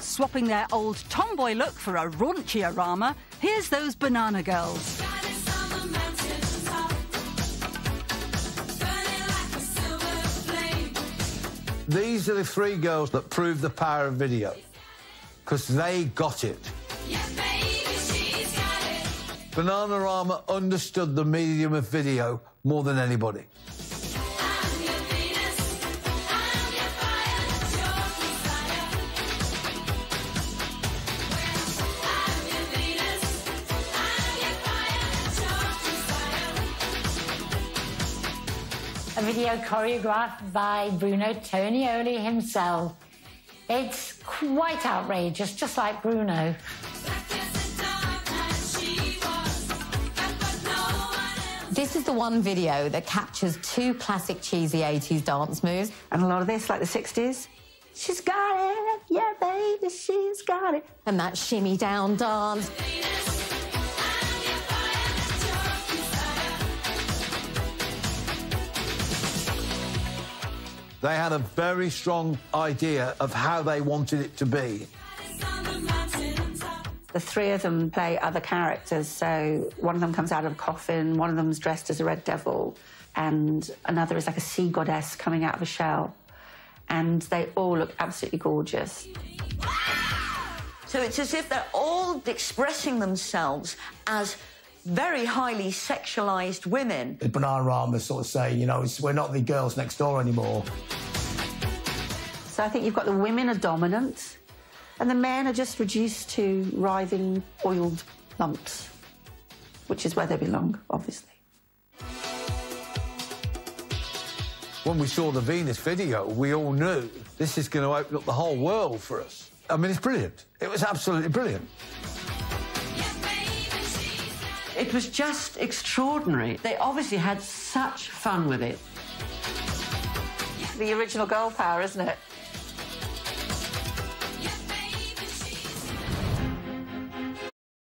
Swapping their old tomboy look for a raunchier Rama, here's those Banana Girls. These are the three girls that prove the power of video, because they got it. Bananarama understood the medium of video more than anybody. a video choreographed by Bruno Tonioli himself. It's quite outrageous, just like Bruno. This is the one video that captures two classic cheesy 80s dance moves. And a lot of this, like the 60s. She's got it, yeah, baby, she's got it. And that shimmy down dance. They had a very strong idea of how they wanted it to be. The three of them play other characters. So one of them comes out of a coffin, one of them's dressed as a red devil, and another is like a sea goddess coming out of a shell. And they all look absolutely gorgeous. So it's as if they're all expressing themselves as very highly sexualized women. The Bananarama sort of saying, you know, we're not the girls next door anymore. So I think you've got the women are dominant, and the men are just reduced to writhing, oiled lumps, which is where they belong, obviously. When we saw the Venus video, we all knew this is going to open up the whole world for us. I mean, it's brilliant. It was absolutely brilliant. It was just extraordinary. They obviously had such fun with it. The original girl power, isn't it?